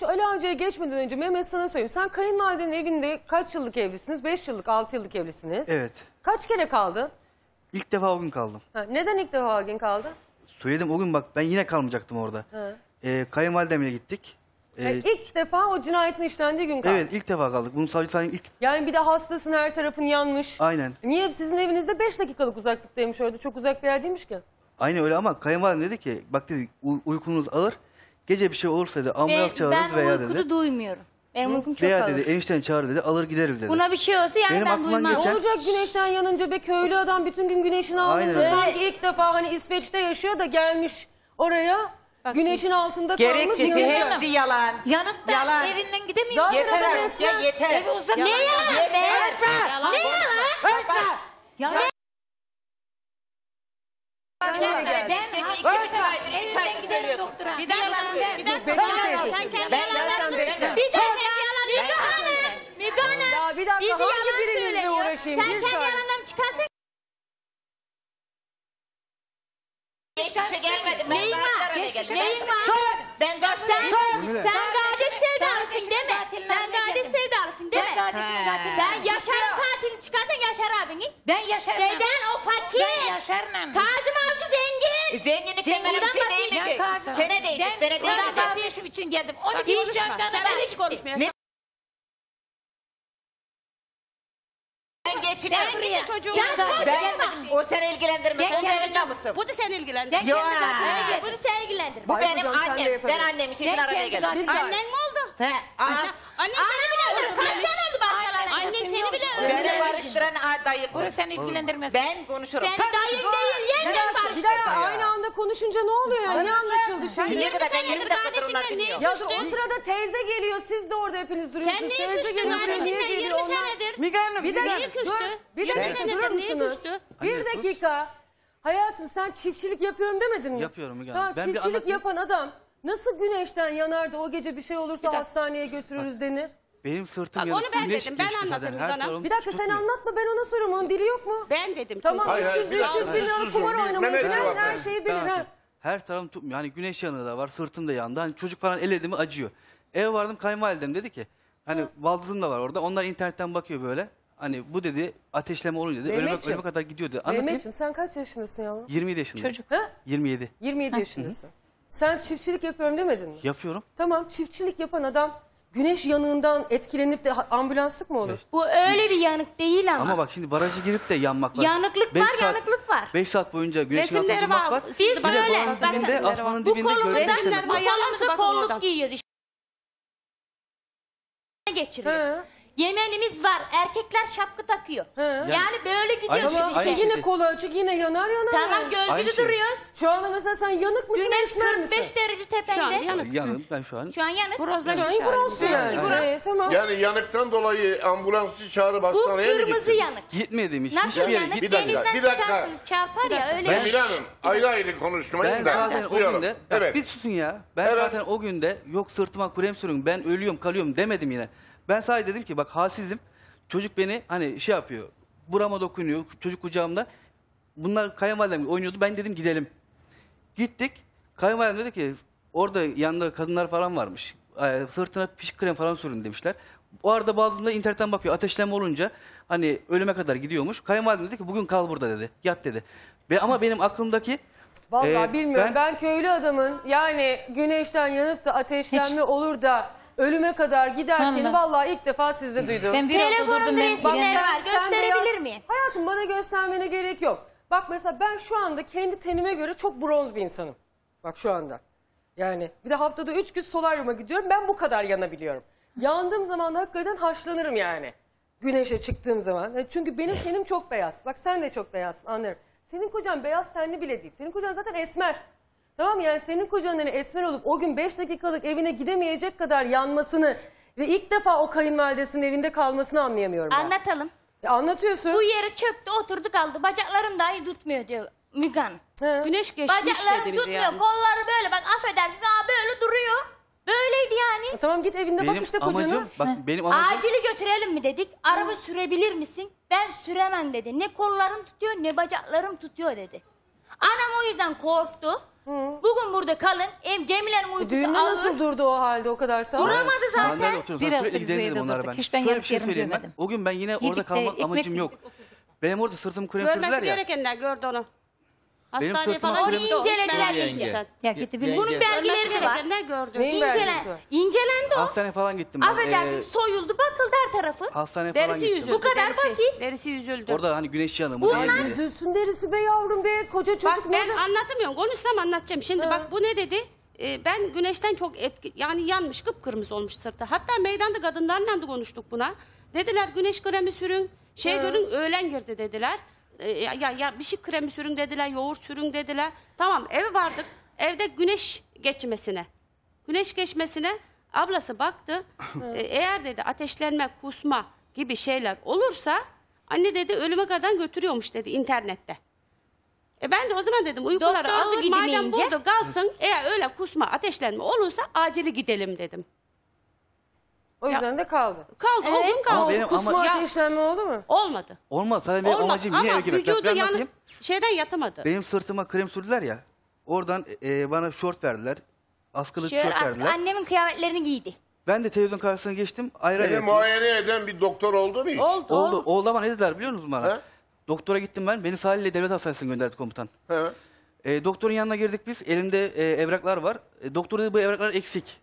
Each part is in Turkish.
şu Ali Avcı'ya geçmeden önce Mehmet sana söyleyeyim. Sen kayınvalidenin evinde kaç yıllık evlisiniz? 5 yıllık, 6 yıllık evlisiniz. Evet. Kaç kere kaldın? İlk defa o gün kaldım. Ha, neden ilk defa o gün kaldın? Söyledim o gün bak ben yine kalmayacaktım orada. He. Ee, kayınvalidemle gittik. Ee, Yani ilk defa o cinayetin işlendiği gün kaldın. evet ilk defa kaldık. Bunu savcı sayın ilk Yani bir de hastasın her tarafın yanmış. aynen. Niye sizin evinizde 5 dakikalık uzaklıktaymış orada çok uzak bir yer değilmiş ki. Aynı öyle ama kayınvalidem dedi ki bak dedi "u- uykunuz ağır. Gece bir şey olursa dedi ambulans Ben, çağırırız ben veya dedi. duymuyorum. Benim uykum çok Veya ağır. dedi enişten çağır dedi alır gideriz dedi. Buna bir şey olsa yani Benim ben aklımdan duymam. geçen- olacak güneşten yanınca be köylü adam bütün gün güneşin altında Aynen. sanki ilk defa hani İsveç'te yaşıyor da gelmiş oraya güneşin altında kalmış. Gerekçesi yanıyor. hepsi yalan. Yanıp da Yalan. evinden gidemiyor. Zaten Yeter artık ya yeter. Evi ne yalan be? Yalan. Ne yalan? Özme. Ya ne? Ben İki söylüyorsun. doktora. Bir dakika, bir dakika. Bekle teyze. Sen kendi Ben yalanlarını yalan söyle. demiyorum. Bir dakika yalan. Müge Hanım. Müge Hanım. Ya bir dakika, Bizi hangi yalan birinizle söylüyor. uğraşayım? Sen Bir kendi saniye. yalanlarını. Geçmişe gelmedim. Ben Neyin var? Geldim. neyin Ben- var? Ben Sen, Galatasaray'a sen kardeş sevdalısın değil mi? Sen kardeş sevdalısın değil mi? He. Sen Yaşar'ın katilini çıkarsan Yaşar abini. Ben Yaşar'ım. Neden o fakir? Ben Avcı zengin. Zenginlik Zenginden benim bir şey değil mi? Kazım. Sene değdik. Ben Bana değil sana mi? yaşım için geldim. Onu bir konuşma. Sen hiç konuşmuyorsun. Ne? Ben geçiniyorum. Ben gidin çocuğum. Sen Ben, o seni ilgilendirmez. O benim namusum. Bu da seni ilgilendirir. Yo. Evet, Bunu sen ilgilendir. Bu benim hocam, sen de annem. Ben yapabilirsin. annem için arabaya geldim. Saniye. Annen mi oldu? He. Aa, Annen seni bile Kaç öldürmemiş. sene oldu başkalarına? Annen seni bile Beni öldürmemiş. Barıştıran aa, dayım. Bu seni ilgilendirmez. Ben konuşurum. Sen dayın değil, yengen Bir barıştı. dakika aynı anda konuşunca ne oluyor ya? Ne anlaşıldı şimdi? Şimdiye kadar ben 20 senedir dakikadır onlar kardeşinle. Ya o sırada teyze geliyor siz de orada hepiniz duruyorsunuz. Sen niye teyze küstün geliyor, kardeşinle niye 20 geliyor? Onlar- senedir? Müge Hanım. Bir dakika Niye küstü? dur. Bir Yirmi dakika senedir durur niye musunuz? küstü? Bir dakika. Hayatım sen çiftçilik yapıyorum demedin mi? Yapıyorum Müge Tamam Hanım. Ben bir çiftçilik anlatayım. yapan adam nasıl güneşten yanar da o gece bir şey olursa hastaneye götürürüz denir? Benim sırtım Bak, yanık. onu ben güneş dedim, ben geçti zaten. anlatırım Her sana. tarafım Bir dakika sen tutmuyor. anlatma ben ona soruyorum onun dili yok mu? Ben dedim. Tamam. Hayır, hayır, 300 bir dakika, 300 bin lira kumar bir oynamayı Mehmet bilen cevap her şeyi bilir ha. Her tarafım tutmuyor. Hani güneş yanığı da var, sırtım da yandı. Hani çocuk falan eledi mi acıyor. Eve vardım kayınvalidem dedi ki hani baldızım da var orada. Onlar internetten bakıyor böyle. Hani bu dedi ateşleme olunca dedi ölüme, Mehmetciğim. ölüme kadar gidiyor dedi. Anlatayım. Mehmetciğim sen kaç yaşındasın yavrum? 27 yaşındayım. Ha? 27. 27 yaşındasın. Sen çiftçilik yapıyorum demedin mi? Yapıyorum. Tamam çiftçilik yapan adam güneş yanığından etkilenip de ambulanslık mı olur? Bu öyle bir yanık değil ama. Ama bak şimdi barajı girip de yanmak var. Yanıklık Beş var, yanıklık var. 5 saat boyunca güneşin altında Resimleri durmak var. var. Siz Bir de böyle, bağın bakın dibinde, resimleri var. asmanın Bu dibinde kolumuzda, gölge resimler yaşamak bu var. var. Bakın kolluk oradan. giyiyoruz işte. geçiriyoruz. He. Yemenimiz var. Erkekler şapka takıyor. He. Yani böyle gidiyor Aynı şimdi şey, Ama şey. yine şey. kolu açık yine yanar yanar. Tamam yani. gölgülü Aynı şey. duruyoruz. Şu anda mesela sen yanık mısın Güneş esmer misin? 45 derece Şu an tepende. yanık. Yanım ben şu an. Şu an yanık. Şu an Brozlamış bronzsun yani. Aynen. Ee, tamam. Yani yanıktan dolayı ambulansçı çağırıp Bu hastaneye mi kırmızı gittin? yanık. Gitmedim hiç. Nasıl Hiçbir yere yanık? Bir dakika, Denizden bir dakika. çarpar ya öyle. Emine Hanım ayrı ayrı konuşmayın Ben da. zaten o günde, bak evet. bir susun ya. Ben Evet. zaten o günde yok sırtıma krem sürün, ben ölüyorum kalıyorum demedim yine. Ben sadece dedim ki bak halsizim. Çocuk beni hani şey yapıyor, burama dokunuyor, çocuk kucağımda. Bunlar kayınvalidem oynuyordu, ben dedim gidelim. Gittik, kayınvalidem dedi ki orada yanında kadınlar falan varmış. Ee, sırtına pişik krem falan sürün demişler. O arada bazılarında internetten bakıyor, ateşleme olunca hani ölüme kadar gidiyormuş. Kayınvalidem dedi ki bugün kal burada dedi, yat dedi. Ve ama benim aklımdaki Vallahi Ee, bilmiyorum. Ben... ben- köylü adamın yani güneşten yanıp da ateşlenme olur da ölüme kadar giderken Vallahi. vallahi ilk defa sizde duydum. Ben bir hafta Telefonumda durdum ben. Bak resimler sen- var. sen Gösterebilir beyaz- miyim? Hayatım bana göstermene gerek yok. Bak mesela ben şu anda kendi tenime göre çok bronz bir insanım. Bak şu anda. Yani bir de haftada üç gün solaryuma gidiyorum. Ben bu kadar yanabiliyorum. Yandığım zaman da hakikaten haşlanırım yani. Güneşe çıktığım zaman. E, Çünkü benim tenim çok beyaz. Bak sen de çok beyazsın anlarım. Senin kocan beyaz tenli bile değil. Senin kocan zaten esmer. Tamam yani senin kocanın hani esmer olup o gün 5 dakikalık evine gidemeyecek kadar yanmasını ve ilk defa o kayınvalidesinin evinde kalmasını anlayamıyorum ben. Anlatalım. E, anlatıyorsun. Bu yere çöktü oturdu kaldı. Bacaklarım dahi tutmuyor diyor Mügan. He. Güneş geçmiş Bacaklarım dedi bize tutmuyor. yani. Kolları böyle bak affedersiniz ama böyle duruyor. Böyleydi yani. E, Tamam git evinde bak işte kocana. amacım, bak benim amacım Acili götürelim mi dedik. Araba sürebilir misin? Ben süremem dedi. Ne kollarım tutuyor ne bacaklarım tutuyor dedi. Anam o yüzden korktu. Bugün burada kalın. Ev Cemile'nin uykusu Düğünde alır. nasıl durdu o halde o kadar saat? Duramadı zaten. Sandalye oturuyoruz. Bir Sürekli hafta biz bu gidelim evde onlara oturduk. ben. Hiç ben Şöyle bir şey yerini söyleyeyim ben. görmedim. O gün ben yine orada Yedik de, kalmak ekmek amacım yok. Benim orada sırtım krem sürdüler Görmesi ya. gerekenler gördü onu. Benim Hastaneye sırtıma falan o, hiç İncelediler iyice. etme sen. Ya gitti bir Bunun belgeleri de var. gerekenler gördü. Neyin belgesi İncelen, var? incelendi o. Hastaneye falan gittim ben. Affedersin Ee, soyuldu bakıldı her tarafı. hastaneye falan Derisi gittim. yüzüldü. Bu kadar derisi, basit. Derisi yüzüldü. Orada hani güneş yanımı Bunlar- diye. Üzülsün derisi be yavrum be koca Bak çocuk ben ne anlatamıyorum. Konuşsam anlatacağım. Şimdi bak bu ne dedi? Ee, ben güneşten çok etki yani yanmış kıpkırmızı olmuş sırtı. Hatta meydanda kadınlarla da konuştuk buna. Dediler güneş kremi sürün. Şey görün öğlen girdi dediler. Ee, ya, ya, ya bir şey kremi sürün dediler. Yoğurt sürün dediler. Tamam eve vardık. Evde güneş geçmesine. Güneş geçmesine ablası baktı. Ee, eğer dedi ateşlenme, kusma gibi şeyler olursa anne dedi ölüme kadar götürüyormuş dedi internette. E ben de o zaman dedim uykuları Doktor alır madem gidemeyince- burada kalsın eğer öyle kusma ateşlenme olursa acili gidelim dedim. O yüzden de kaldı. Kaldı o gün kaldı. Ama benim- Kusma ama- Ya, ateşlenme oldu mu? olmadı. Olmaz. Zaten benim Olmadı amacım ama yine eve girmek. Bak vücudu ben yani anlatayım. şeyden yatamadı. Benim sırtıma krem sürdüler ya. Oradan e, bana şort verdiler. Askılı Şöyle tişört artık verdiler. annemin kıyafetlerini giydi. Ben de televizyon karşısına geçtim. Ayrı ayrı Beni yapıyor. muayene eden bir doktor oldu mu hiç? Oldu. Oldu. Oldu ama ne dediler biliyor musunuz bana? He? Doktora gittim ben. Beni Salihli Devlet Hastanesi'ne gönderdi komutan. He. E, doktorun yanına girdik biz. Elimde e, evraklar var. E, doktor dedi bu evraklar eksik.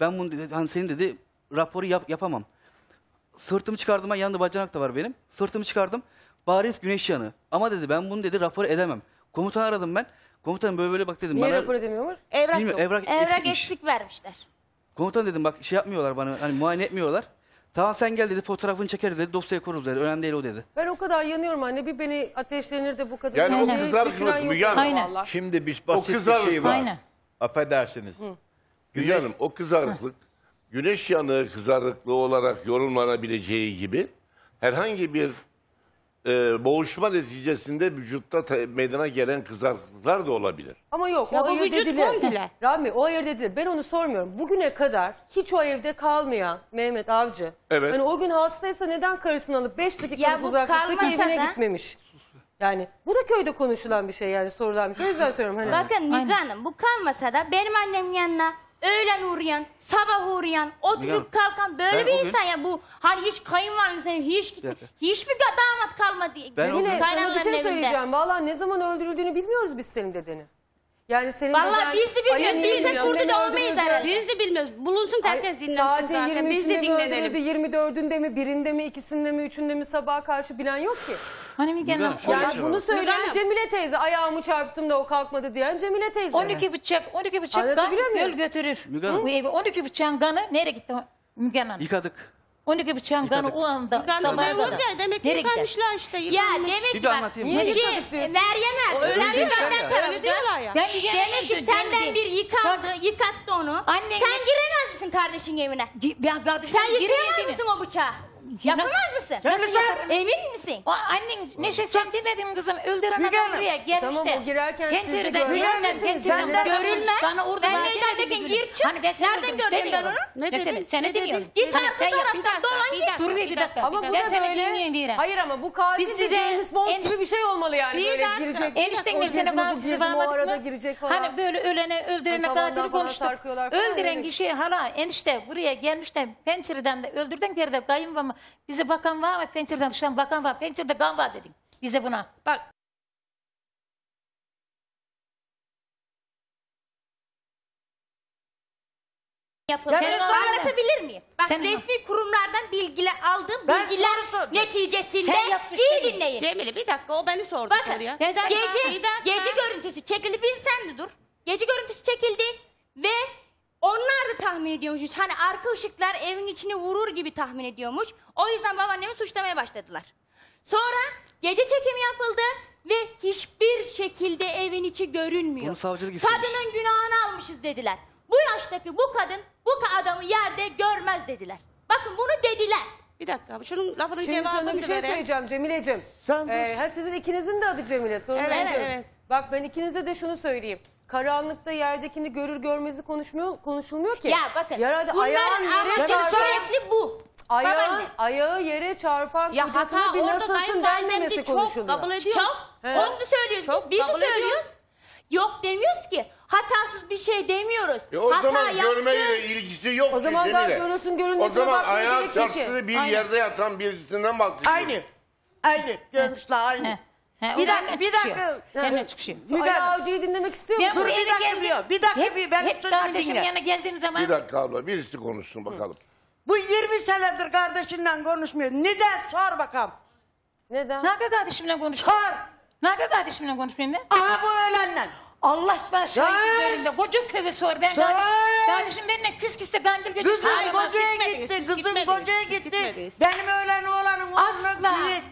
Ben bunu dedi, hani senin dedi raporu yap, yapamam. Sırtımı çıkardım ben yanında bacanak da var benim. Sırtımı çıkardım. Bariz güneş yanı. Ama dedi ben bunu dedi rapor edemem. Komutan aradım ben. Komutanım böyle böyle bak dedim. Niye bana, rapor edemiyormuş? Evrak Bilmiyorum, yok. evrak, Evrak eksikmiş. eksik vermişler. Komutan dedim bak şey yapmıyorlar bana hani muayene etmiyorlar. Tamam sen gel dedi fotoğrafını çekeriz dedi dosyaya koruruz dedi. Önemli değil o dedi. Ben o kadar yanıyorum anne bir beni ateşlenir de bu kadar. Yani o düşünen yok Müge Hanım. Aynen. Şimdi biz O basit bir kızarıklık. şey var. Aynen. Affedersiniz. Müge Hanım o kızarıklık güneş yanığı kızarıklığı olarak yorumlanabileceği gibi herhangi bir e, boğuşma neticesinde vücutta te- meydana gelen kızarıklıklar da olabilir. Ama yok Ya o bu ayırt vücut edilir. komple. Rami o ayırt edilir. Ben onu sormuyorum. Bugüne kadar hiç o evde kalmayan Mehmet Avcı. Evet. Hani o gün hastaysa neden karısını alıp 5 Ya dakikalık bu uzaklıktaki kalmasa evine da- gitmemiş? Yani bu da köyde konuşulan bir şey yani sorulan bir şey. O yüzden söylüyorum hani. Bakın Müge. Hanım bu kalmasa da benim annemin yanına öğlen uğrayan, sabah uğrayan, oturup kalkan böyle ben bir o gün- insan ya bu. Hani hiç kayınvalidesi, hiç dakika. hiçbir damat kalmadı. Ben o sana bir Kaynanaların şey evinde. söyleyeceğim. Vallahi ne zaman öldürüldüğünü bilmiyoruz biz senin dedeni. Yani senin Vallahi deden biz de bilmiyoruz. Biz de 23'ünde burada mi da olmayız herhalde. Biz de bilmiyoruz. Bulunsun herkes dinlensin Saatin zaten. Biz 23'ünde de mi öldürüldü, dinlenelim. 24'ünde mi, birinde mi, ikisinde mi, üçünde mi sabaha karşı bilen yok ki. Hani Müge Hanım, Hanım, şöyle Yani şey bunu söyleyen Müge Cemile teyze. Ayağımı çarptım da o kalkmadı diyen Cemile teyze. 12 bıçak, 12 bıçak kan Anlatabiliyor muyum? göl götürür. Müge Hanım. Bu evi 12 bıçağın kanı nereye gitti Müge Hanım? Yıkadık. 12 bıçağın kanı o anda Yıkandı sabaha kadar. ya demek ki Nereye gider? yıkanmışlar işte. Ya yıkanmış. demek Bir ki de bak. anlatayım. Niye Niye yıkadık diyorsun? Meryem Er. Öyle diyorlar benden ya. tarafı. Öyle diyorlar ya. Ben Müge Demek Hanım ki senden bir yıkandı, yıkattı onu. Annen- Sen giremez misin kardeşin evine? Gi- Ben kardeşim Sen yıkayamaz giremedi mısın o bıçağı? Yapamaz mısın? Nasıl? Emin misin? O annen Neşe sen demedin kızım öldüren Müge adam Hanım. buraya gelmiş Tamam, de. o girerken siz de Pencereden görmez görmez, misiniz? pencereden Görülmez. Sana orada Ben meydandayken nerede gir çık. Hani ben seni Nereden öldürmüş göreyim ben demiyorum. onu? Ne Mesela dedi? Seni Ne demiyorum. Git arka sen yap. taraftan dolan bir git. dakika. Dur bir, bir dakika. Ama ben bu da seni böyle. dinliyorum. Hayır ama bu katil Biz size- James Bond gibi bir şey olmalı yani. Bir böyle dakika. girecek. Enişten o bir sene girdi mi, bu bağımsız girdi mi, o arada bağladık mı? girecek falan. Hani böyle ölene öldürene Tavandan katili falan konuştuk. sarkıyorlar falan Öldüren kişi hala enişte buraya gelmiş de pencereden de öldürdün kere de bize bakan var mı pencereden dışarıdan bakan var pencerede kan var dedik bize buna. Bak yapıldı. Senin Ben ailen- anlatabilir miyim? Bak Senin- resmi kurumlardan bilgiler aldığım Ben bilgiler sordum. neticesinde Sen yapmışsın. iyi dinleyin. Cemile bir dakika o beni sordu Bakın soruya. gece bir dakika. gece görüntüsü çekildi. Bir sen de dur. Gece görüntüsü çekildi tahmin ediyormuş. Hani arka ışıklar evin içine vurur gibi tahmin ediyormuş. O yüzden babaannemi suçlamaya başladılar. Sonra gece çekim yapıldı ve hiçbir şekilde evin içi görünmüyor. Bunu savcılık istemiş. Kadının günahını almışız dediler. Bu yaştaki bu kadın bu adamı yerde görmez dediler. Bakın bunu dediler. Bir dakika şunun lafının Şimdi cevabını sana bir da şey vereyim. söyleyeceğim Cemile'cim. Sen dur. Ee, ha sizin ikinizin de adı Cemile. Torunacığım. Evet, evet. Bak ben ikinize de şunu söyleyeyim. Karanlıkta yerdekini görür görmezi konuşmuyor, konuşulmuyor ki. Ya bakın bunların ayağın yere amacı çarpan, sürekli bu. ayağı, Babaanne. ayağı yere çarpan Ya kocasına hata bir orada nasılsın denmemesi de çok konuşuluyor. kabul ediyoruz. Çok. He. Onu da söylüyoruz. Çok biz de kabul söylüyoruz. ediyoruz. Yok demiyoruz ki. Hatasız bir şey demiyoruz. E o Hata zaman yaptı. görmeyle ilgisi yok O zaman da Cemile. görünsün O görünmesine zaman bakmaya gerek yok ki. çarptığı bir Aynen. yerde yatan birisinden bahsediyor. Aynı. Aynı. Görmüşler aynı. He. Bir dakika, bir dakika. Benden çıkışıyor. Ali Hanım, Avcı'yı dinlemek istiyor Ben musun? Dur, buraya bir da dakika geldim. bir- bir dakika hep, bir- benim hep sözümü kardeşim dinle. yanına geldiğim zaman Bir dakika abla birisi konuşsun bakalım. Bu 20 senedir kardeşinden konuşmuyor. Neden? Sor bakalım. Neden? Naga kardeşimle konuş. Sor. Naga kardeşimle konuşmayayım ben. Aha bu öğlenden. Allah şahit Yes. üzerinde. Koca köve sor. Ben Yes. kardeşim, kardeşim benimle küs küsse kandil gözü Kızım sağlamaz. kocaya gitmediniz, gitti. Kızım gitmediniz, kocaya gitti. gitmediniz. Benim öğlen oğlanın Asla. oğluna büyük.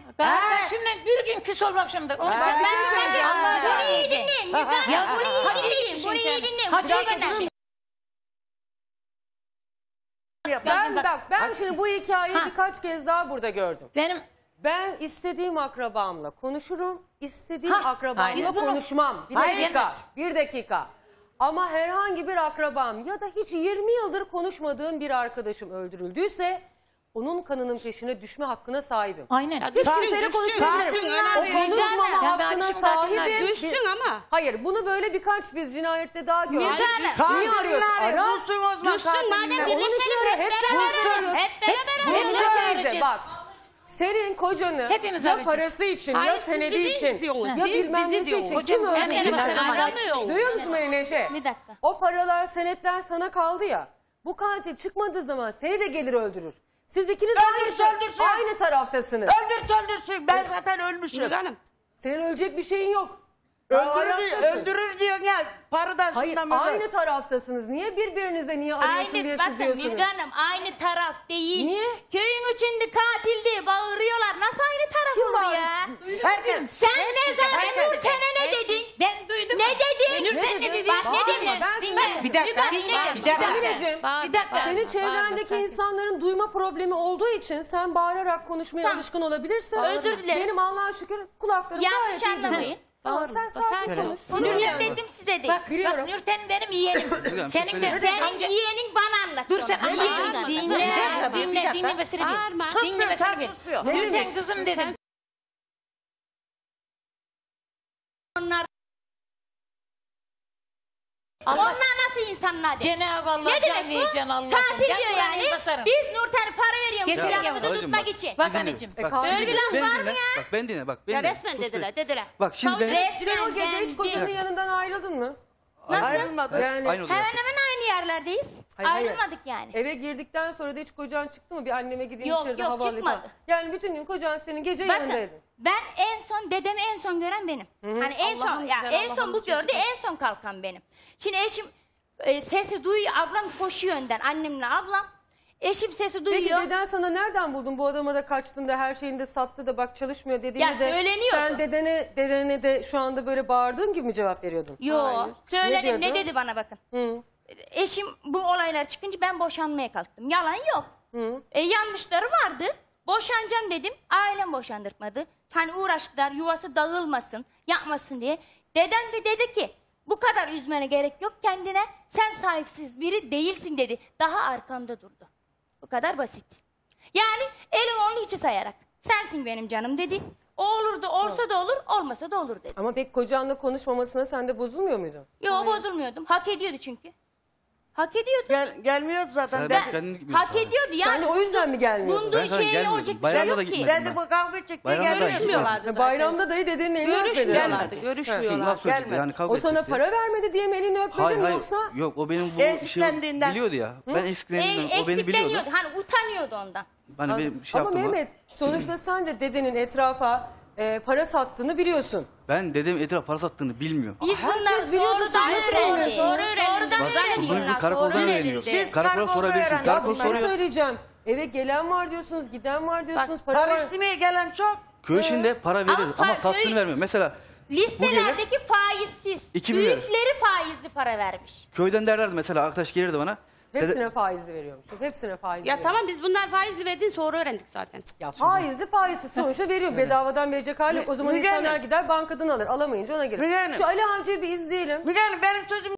Bir gün küs olmamışımdır. Onu Ha. sen bilmem Ha. Allah'a Bunu iyi dinleyin. Ya. Bunu iyi dinleyin. Bunu iyi sen. dinleyin. Hanım. gitmişsin. Ben bak- ben şimdi bu hikayeyi Ha. birkaç kez daha burada gördüm. Benim Ben istediğim akrabamla konuşurum, istediğim Ha, akrabamla hayır. Biz bunu- konuşmam. Bir Hayır. dakika, bir dakika. Ama herhangi bir akrabam ya da hiç 20 yıldır konuşmadığım bir arkadaşım öldürüldüyse onun kanının peşine düşme hakkına sahibim. aynen. Ya Hiç düşsün, kimseyle düşsün. konuşmayabilirim. Düşsün, O konuşmama Ben de hakkına sahibim. Düşsün ama. Hayır bunu böyle birkaç biz cinayette daha gördük. Hanım. Niye arıyorsun? Ara. Dursun o zaman. Düşsün madem Onun için birleşelim hep hep beraber konuşuyoruz. arayalım. Hep beraber Bunu teyze arayacağız. bak. Senin kocanı Hepimiz ya arayacağız. parası için Hayır, ya siz senedi bizi için diyorsunuz. ya Siz bilmem bizi nesi için diyorsunuz. kim Hocam, öldürdü? Sen- beraber aramıyoruz. Duyuyor musun beni Neşe? Bir dakika. O paralar senetler sana kaldı ya. Bu katil çıkmadığı zaman seni de gelir öldürür. Siz ikiniz Öldürsün, aynı, öldürsün. aynı taraftasınız. Öldürsün öldürsün. Ben zaten ölmüşüm. Hanım. Senin ölecek bir şeyin yok. Öldürür, hayattasın. öldürür diyorsun ya. Paradan Hayır şundan aynı taraftasınız. Niye birbirinize niye arıyorsun diye Aynı, bakın kızıyorsunuz? Müge Hanım aynı taraf değil. Niye? Köyün içinde katildi bağırıyorlar. Nasıl aynı taraf Kim olur ya? Herkes. Sen ne zaman herkes. Nurten'e ne dedin? Ben duydum. Ne dedin? Ne Sen dedin? ne dedin? Bak Bağırma, ne dedin? ben Dinle. sana- Bir dakika, Müge, dinle. bir dakika. Semineciğim, Bağır- Bir dakika. bağırma, Senin çevrendeki bağırma, insanların duyma problemi olduğu için sen bağırarak konuşmaya Tamam. alışkın olabilirsin. Özür dilerim. Benim Allah'a şükür kulaklarım Yanlış gayet iyi anlamayın. Tamam sen sakin konuş. Nurten dedim size değil. Bak, Biliyorum. bak Nurten benim yeğenim. Senin de Senin yeğenin bana anlat. Dur sen. Yeğenin. Dinle, dinle, dakika. dinle Besri bir. Bağırma. Dinle Susmuyor, sen Besri bir. susmuyor. Ne Nurten kızım dedim. Onlar Onlar nasıl insanlar? dedi? Cenab-ı Allah Ne bu? Allah'ım. Tatil Gel diyor Kur'an'ı yani. basarım. Biz Nurten'e para veriyoruz. Getir Canımızı yavrum. Ablacığım tutmak bak, için. Bak bir anneciğim. E, Bak, kaldı. beni Öyle dinle, laf var mı ya? Bak beni dinle bak. Beni Ya dinle. resmen Sus, dediler dediler. Bak şimdi Savcı beni... Sen o gece hiç kocanın yanından ayrıldın mı? Ayrılmadı. Yani Aynı odada Hemen hemen aynı yerlerdeyiz. Hayır, hayır. Ayrılmadık yani. eve girdikten sonra da hiç kocan çıktı mı? Bir anneme gideyim Yok, dışarıda yok, hava alayım çıkmadı. falan. Yani bütün gün kocan senin gece Bakın yanındaydı. ben en son dedemi en son gören benim. Hani en son Allah'ım ya güzel, en son Allah'ım bu çocuk. gördü en son kalkan benim. Şimdi eşim e, sesi duyuyor ablam koşuyor önden annemle ablam. Eşim sesi Peki duyuyor. deden sana nereden buldun? Bu adama da kaçtın da her şeyini de sattı da bak çalışmıyor dediğinde Ya de söyleniyordu. sen dedene, dedene de şu anda böyle bağırdığın gibi mi cevap veriyordun? Yo Hayır. söyledim ne, diyordu? dedi bana bakın. Hı. Eşim bu olaylar çıkınca ben boşanmaya kalktım. Yalan yok. E, yanlışları vardı. Boşanacağım dedim. Ailem boşandırtmadı. Hani uğraştılar yuvası dağılmasın, yapmasın diye. Dedem de dedi ki bu kadar üzmene gerek yok kendine. Sen sahipsiz biri değilsin dedi. Daha arkamda durdu. Bu kadar basit. Yani elin onu hiçe sayarak. Sensin benim canım dedi. O olurdu, olsa da olur, olmasa da olur dedi. Ama peki kocanla konuşmamasına sen de bozulmuyor muydun? Yo bozulmuyordum. Hak ediyordu çünkü. Hak ediyordu. Gel, gelmiyordu zaten. Ben- gibi Hak ediyordu yani. Sen de o yüzden mi gelmiyordun? Bunduğu Ben sana şeye gelmiyordum. olacak bir şey Bayramda yok da ki. gitmedim. dedi bu kavga çıktı Bayramda gelmiyor. Görüşmüyorlardı zaten. Bayramda dayı dedenin elini öpmedi. Görüşmüyorlardı. Gelmedi. Görüşmüyorlar. Laf söyledi Gelmedi. yani kavga O sana etti. para vermedi diye mi elini öpmedi Hayır mi hayır. yoksa? Yok o benim bu Eksiklendiğinden. şey biliyordu ya. Ben E, eksiklendiğimden o beni biliyordu. eksikleniyordu. Hani utanıyordu ondan. Hani benim şey Ama yaptığıma- Mehmet sonuçta sen de dedenin etrafa e, para sattığını biliyorsun. Ben dedem etraf para sattığını bilmiyor. Biz Herkes bunlar biliyordu, siz sonradan nasıl öğrendik. bilmiyorsunuz? Sonra öğrendik. Bak, Sonradan bunu öğrendik. bir karakoldan sonra öğreniyoruz. öğrenildi. Biz Karakola karakolda sorabilirsiniz. öğrendik. Ya Karakol bir şey soruyor. söyleyeceğim. Eve gelen var diyorsunuz, giden var diyorsunuz. para Para var. istemeye gelen çok. Köy içinde para verir Ama ama pa- sattığını köy- vermiyor. Mesela bu gece Listelerdeki faizsiz. İki. Büyükleri faizli para vermiş. köyden derlerdi mesela arkadaş gelirdi bana. Hepsine faizli veriyormuş. Hepsine faizli Ya veriyor. tamam biz bunlar faizli verdiğini sonra öğrendik zaten. Ya faizli faizsiz sonuçta veriyor. Bedavadan verecek hali yok. O zaman Müge insanlar Hanım. gider bankadan alır. Alamayınca ona Müge gelir. Hanım. Şu Ali Avcı'yı bir izleyelim. Müge Hanım benim sözüm